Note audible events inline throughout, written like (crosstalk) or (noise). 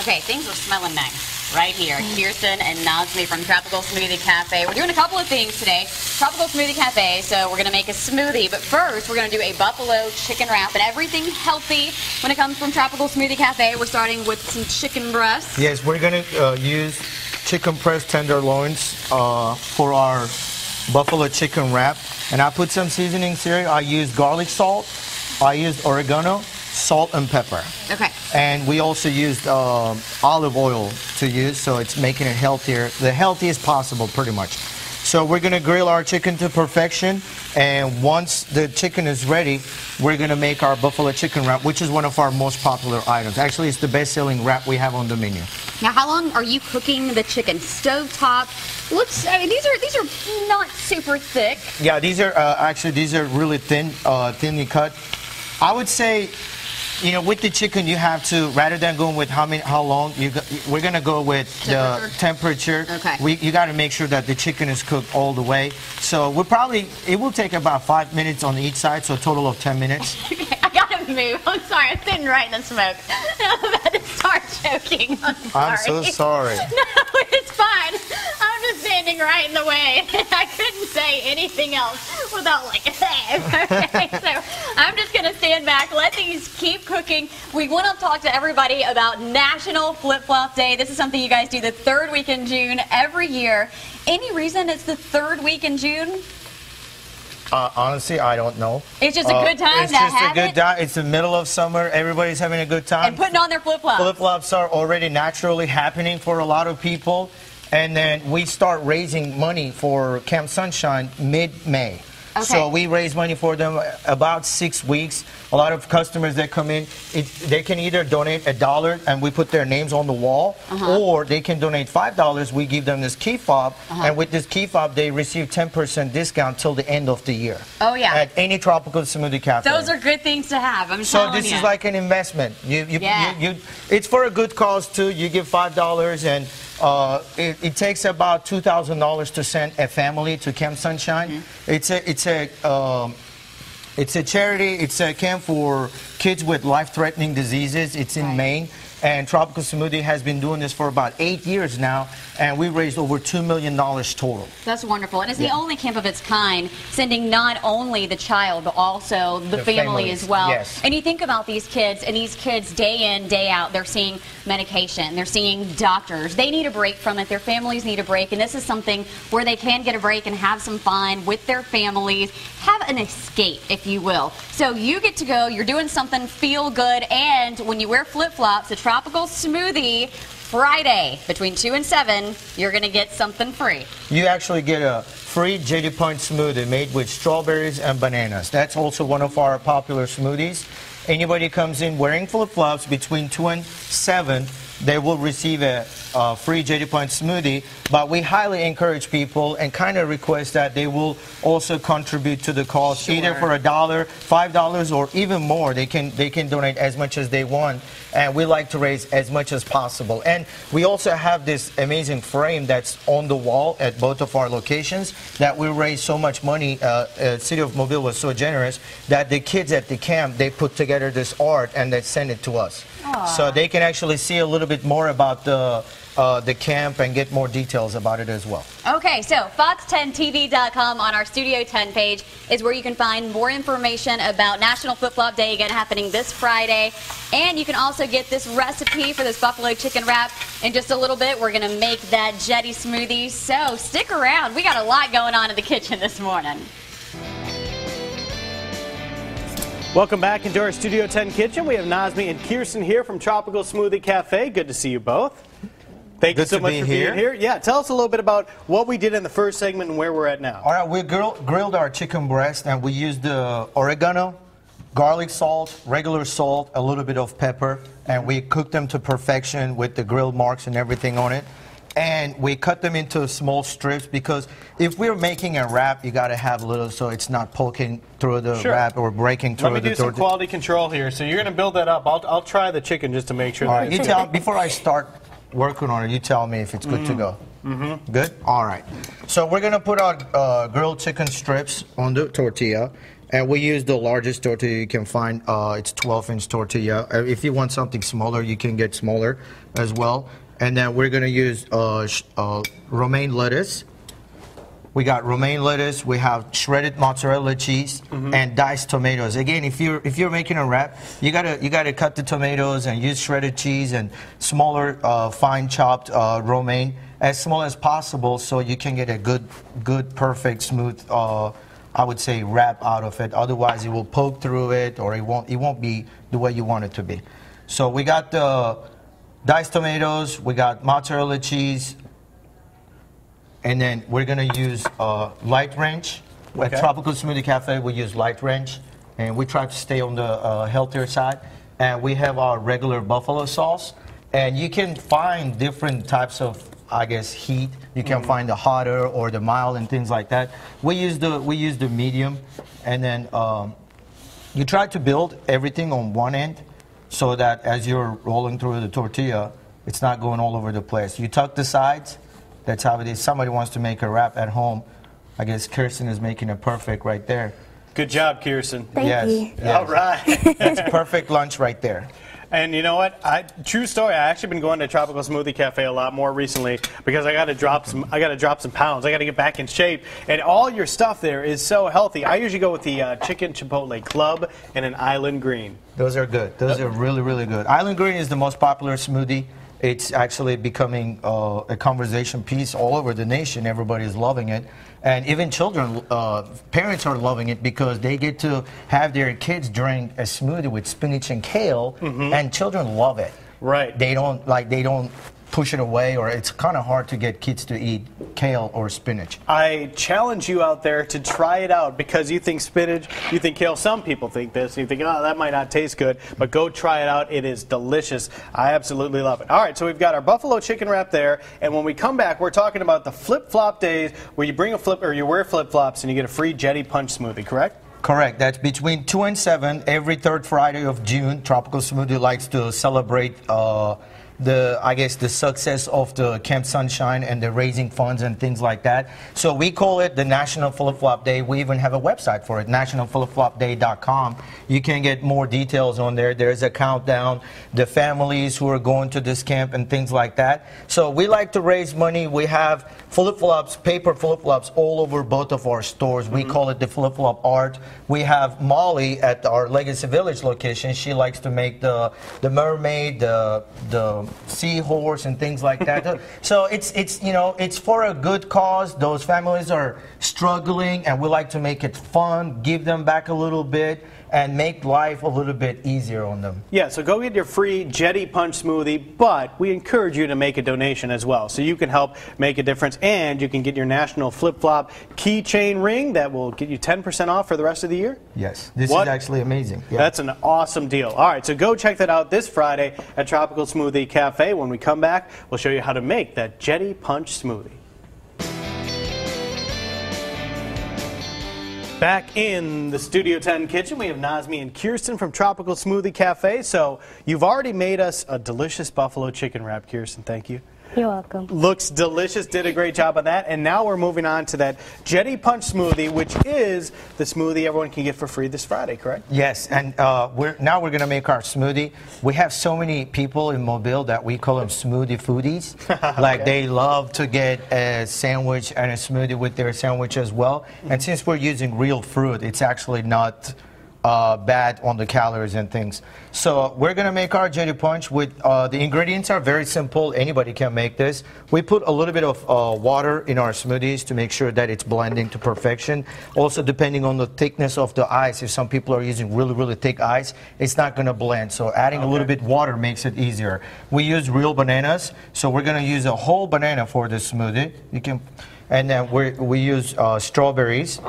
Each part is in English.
Okay, things are smelling nice right here. Kirsten and Nazmi from Tropical Smoothie Cafe. We're doing a couple of things today. Tropical Smoothie Cafe, so we're going to make a smoothie. But first, we're going to do a buffalo chicken wrap and everything healthy when it comes from Tropical Smoothie Cafe. We're starting with some chicken breasts. Yes, we're going to uh, use chicken breast tenderloins uh, for our buffalo chicken wrap. And I put some seasonings here. I use garlic salt. I use oregano salt and pepper. Okay. And we also used um, olive oil to use, so it's making it healthier, the healthiest possible, pretty much. So we're gonna grill our chicken to perfection, and once the chicken is ready, we're gonna make our buffalo chicken wrap, which is one of our most popular items. Actually, it's the best-selling wrap we have on the menu. Now, how long are you cooking the chicken? Stove top. Looks. I mean, these are these are not super thick. Yeah, these are uh, actually these are really thin, uh, thinly cut. I would say you know, with the chicken, you have to rather than going with how many, how long, you go, we're gonna go with temperature. the temperature. Okay. We, you got to make sure that the chicken is cooked all the way. So we'll probably it will take about five minutes on each side, so a total of ten minutes. okay, (laughs) I gotta move. I'm sorry, I'm sitting right in the smoke. (laughs) I'm about to start choking. I'm sorry. I'm so sorry. (laughs) No, it's fine. I'm just standing right in the way. (laughs) I couldn't say anything else without like, (laughs) okay. So I'm just gonna stand back, let these keep cooking. We want to talk to everybody about National Flip Flop Day. This is something you guys do the third week in June every year. Any reason it's the third week in June? Uh, honestly, I don't know. It's just a uh, good time. It's just a good time. It's the middle of summer. Everybody's having a good time. And putting on their flip flops. Flip flops are already naturally happening for a lot of people. And then we start raising money for Camp Sunshine mid May. Okay. So we raise money for them about six weeks. A lot of customers that come in, it, they can either donate a dollar and we put their names on the wall, Uh-huh. or they can donate five dollars. We give them this key fob, Uh-huh. and with this key fob, they receive 10% discount till the end of the year. Oh, yeah. At any tropical smoothie cafe. Those are good things to have. I'm So this you. is like an investment. You, you, Yeah. you, you, it's for a good cause too. You give five dollars, and uh, it, it takes about two thousand dollars to send a family to Camp Sunshine. Mm-hmm. It's a, it's a. Um, it's a charity. It's a camp for kids with life-threatening diseases. It's in Right. Maine. And Tropical Smoothie has been doing this for about eight years now, and we raised over $2 million total. That's wonderful. And it's the only camp of its kind, sending not only the child, but also the, The family families, as well. yes. And you think about these kids, and these kids, day in, day out, they're seeing medication, they're seeing doctors. They need a break from it. Their families need a break. And this is something where they can get a break and have some fun with their families, have an escape, if you will. So you get to go, you're doing something, feel good, and when you wear flip flops, a tropical smoothie, Friday between 2 and 7, you're going to get something free. You actually get a free Jetty Punch smoothie made with strawberries and bananas. That's also one of our popular smoothies. Anybody comes in wearing flip-flops between 2 and 7, they will receive a uh, free Jetty Punch smoothie. But we highly encourage people and kind of request that they will also contribute to the cause, either for a dollar, five dollars, or even more. They can they can donate as much as they want, and we like to raise as much as possible. And we also have this amazing frame that's on the wall at both of our locations that we raise so much money. Uh, uh, City of Mobile was so generous that the kids at the camp they put together this art and they send it to us, so they can actually see a little bit more about the. Uh, the camp and get more details about it as well. Okay, so fox10tv.com on our Studio 10 page is where you can find more information about National Flip Flop Day again happening this Friday. And you can also get this recipe for this buffalo chicken wrap in just a little bit. We're going to make that jetty smoothie. So stick around. We got a lot going on in the kitchen this morning. Welcome back into our Studio 10 kitchen. We have Nazmi and Kirsten here from Tropical Smoothie Cafe. Good to see you both. Thank you so much be for here. being here. Yeah, tell us a little bit about what we did in the first segment and where we're at now. All right, we grill, grilled our chicken breast and we used the oregano, garlic salt, regular salt, a little bit of pepper, and we cooked them to perfection with the grill marks and everything on it. And we cut them into small strips because if we're making a wrap, you got to have a little so it's not poking through the Sure. wrap or breaking through the Let me the do some quality control here. So you're going to build that up. I'll, I'll try the chicken just to make sure All right, that you tell before I start working on it. You tell me if it's good to go. Mm-hmm. Good. All right. So we're gonna put our uh, grilled chicken strips on the tortilla. And we use the largest tortilla you can find. Uh, it's 12 inch tortilla. Uh, If you want something smaller, you can get smaller as well. And then we're gonna use uh, sh- uh, romaine lettuce. We got romaine lettuce. We have shredded mozzarella cheese and diced tomatoes. Again, if you're if you're making a wrap, you gotta you gotta cut the tomatoes and use shredded cheese and smaller, uh, fine chopped uh, romaine as small as possible, so you can get a good good perfect smooth. Uh, I would say wrap out of it. Otherwise, it will poke through it, or it won't it won't be the way you want it to be. So we got the diced tomatoes. We got mozzarella cheese, and then we're gonna use uh, light range. At Tropical Smoothie Cafe, we use light range, and we try to stay on the uh, healthier side. And we have our regular buffalo sauce, and you can find different types of, I guess, heat. You can find the hotter or the mild and things like that. We use the we use the medium, and then um, you try to build everything on one end so that as you're rolling through the tortilla, it's not going all over the place. You tuck the sides. That's how it is. Somebody wants to make a wrap at home. I guess Kirsten is making it perfect right there. Good job, Kirsten. Thank yes. you. yes. All right. It's perfect lunch right there. And you know what? I true story. I actually been going to Tropical Smoothie Cafe a lot more recently because I got to drop some. I got to drop some pounds. I got to get back in shape. And all your stuff there is so healthy. I usually go with the uh, chicken chipotle club and an island green. Those are good. Those are really, really good. Island Green is the most popular smoothie. It's actually becoming uh, a conversation piece all over the nation. Everybody is loving it. And even children, uh, parents are loving it because they get to have their kids drink a smoothie with spinach and kale, and children love it. Right. They don't like they don't push it away, or it's kind of hard to get kids to eat kale or spinach. I challenge you out there to try it out because you think spinach, you think kale. Some people think this. You think, oh, that might not taste good, but go try it out. It is delicious. I absolutely love it. All right, so we've got our buffalo chicken wrap there, and when we come back, we're talking about the flip flop days where you bring a flip or you wear flip flops and you get a free Jetty Punch smoothie. Correct? Correct. That's between 2 and 7 every third Friday of June. Tropical Smoothie likes to celebrate uh, the, I guess, the success of the Camp Sunshine and the raising funds and things like that. So we call it the National Flip Flop Day. We even have a website for it, nationalflipflopday.com. You can get more details on there. There's a countdown, the families who are going to this camp and things like that. So we like to raise money. We have flip flops, paper flip flops all over both of our stores. We mm-hmm. call it the flip flop art. We have Molly at our Legacy Village location. She likes to make the the mermaid, the the seahorse, and things like that. (laughs) so it's it's you know it's for a good cause. Those families are struggling, and we like to make it fun, give them back a little bit, and make life a little bit easier on them. Yeah, so go get your free Jetty Punch smoothie, but we encourage you to make a donation as well. So you can help make a difference and you can get your national flip flop keychain ring that will get you 10% off for the rest of the year. Yes, this What? is actually amazing. Yeah. That's an awesome deal. All right, so go check that out this Friday at Tropical Smoothie Cafe. When we come back, we'll show you how to make that Jetty Punch smoothie. Back in the Studio 10 kitchen, we have Nazmi and Kirsten from Tropical Smoothie Cafe. So you've already made us a delicious buffalo chicken wrap, Kirsten. Thank you. You're welcome. Looks delicious. Did a great job on that. And now we're moving on to that Jetty Punch smoothie, which is the smoothie everyone can get for free this Friday, correct? Yes, and uh, we're now we're gonna make our smoothie. We have so many people in Mobile that we call them smoothie foodies. (laughs) Like they love to get a sandwich and a smoothie with their sandwich as well. And since we're using real fruit, it's actually not uh, bad on the calories and things. So we're gonna make our Jetty Punch with uh, the ingredients are very simple. Anybody can make this. We put a little bit of uh, water in our smoothies to make sure that it's blending to perfection. Also, depending on the thickness of the ice, if some people are using really really thick ice, it's not gonna blend. So adding a little bit water makes it easier. We use real bananas, so we're gonna use a whole banana for this smoothie. You can, and then we we use uh, strawberries.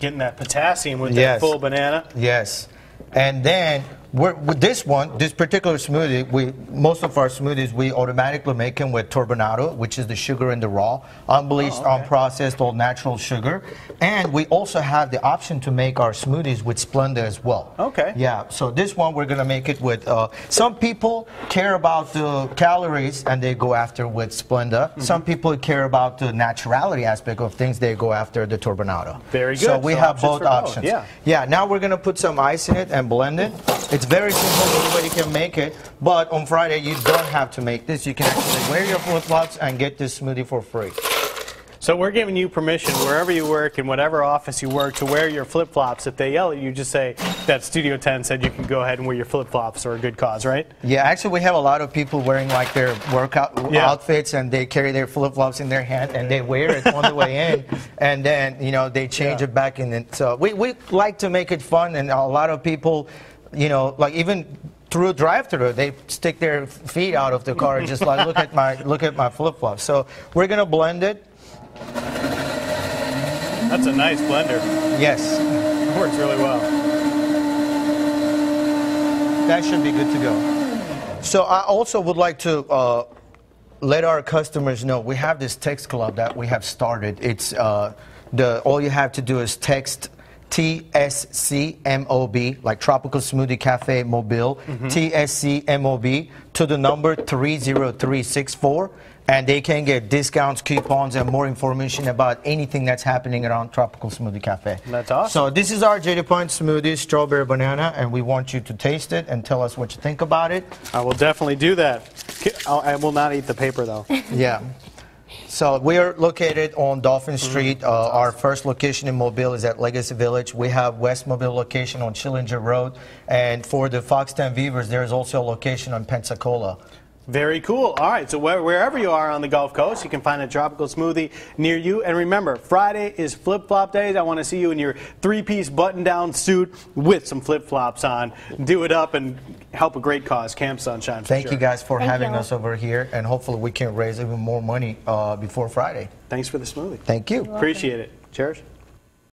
Getting that potassium with Yes. that full banana. Yes. And then we're, with this one, this particular smoothie, we most of our smoothies we automatically make them with turbinado, which is the sugar in the raw, unbleached, Oh, okay. unprocessed, all natural sugar, and we also have the option to make our smoothies with Splenda as well. Okay. Yeah. So this one we're gonna make it with. Uh, some people care about the calories and they go after with Splenda. Mm-hmm. Some people care about the naturality aspect of things. They go after the turbinado. Very good. So we So have both for both, options. yeah. Yeah, now we're gonna put some ice in it and blend it. It's very simple, anybody can make it. But on Friday, you don't have to make this. You can actually wear your flip flops and get this smoothie for free. So we're giving you permission wherever you work in whatever office you work to wear your flip flops. If they yell at you, just say that Studio 10 said you can go ahead and wear your flip flops for a good cause, right? Yeah, actually, we have a lot of people wearing like their workout Yeah. outfits and they carry their flip flops in their hand and they wear it on the way in, (laughs) and then you know they change Yeah. it back in. So we, we like to make it fun, and a lot of people, you know, like even through drive-through, they stick their feet out of the car and (laughs) just like look at my look at my flip flops. So we're gonna blend it. That's a nice blender. Yes, It works really well. that should be good to go. So I also would like to uh, let our customers know we have this text club that we have started. It's uh, the all you have to do is text TSCMOB like Tropical Smoothie Cafe Mobile mm-hmm. TSCMOB to the number 30364 and they can get discounts, coupons, and more information about anything that's happening around Tropical Smoothie Cafe. That's awesome. So this is our Jetty Punch Smoothie Strawberry Banana, and we want you to taste it and tell us what you think about it. I will definitely do that. I will not eat the paper though. (laughs) Yeah. So we are located on Dauphin Street. Uh, our first location in Mobile is at Legacy Village. We have West Mobile location on Schillinger Road, and for the FOX10 Beavers, there is also a location on Pensacola. Very cool. All right, so where, wherever you are on the Gulf Coast, you can find a tropical smoothie near you. And remember, Friday is flip flop days. I want to see you in your three piece button down suit with some flip flops on. Do it up and help a great cause, Camp Sunshine. For Thank sure. you guys for Thank having you. us over here, and hopefully we can raise even more money uh, before Friday. Thanks for the smoothie. Thank you. Appreciate it. Cheers.